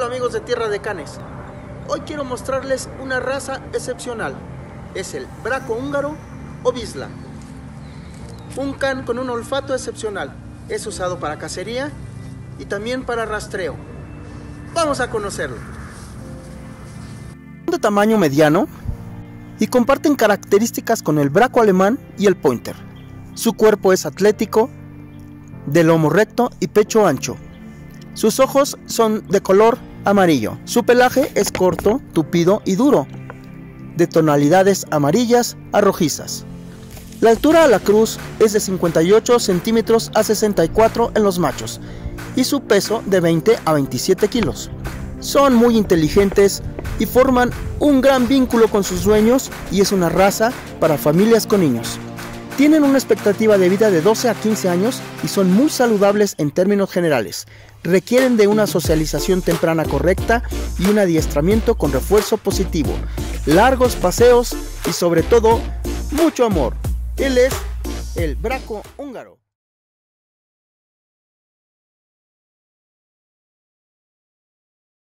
amigos de Tierra de Canes. Hoy quiero mostrarles una raza excepcional. Es el braco húngaro o bisla. Un can con un olfato excepcional. Es usado para cacería y también para rastreo. Vamos a conocerlo. De tamaño mediano y comparten características con el braco alemán y el pointer. Su cuerpo es atlético, de lomo recto y pecho ancho. Sus ojos son de color amarillo. Su pelaje es corto, tupido y duro, de tonalidades amarillas a rojizas. La altura a la cruz es de 58 centímetros a 64 en los machos y su peso de 20 a 27 kilos. Son muy inteligentes y forman un gran vínculo con sus dueños y es una raza para familias con niños. Tienen una expectativa de vida de 12 a 15 años y son muy saludables en términos generales. Requieren de una socialización temprana correcta y un adiestramiento con refuerzo positivo, largos paseos y sobre todo mucho amor. Él es el Braco húngaro.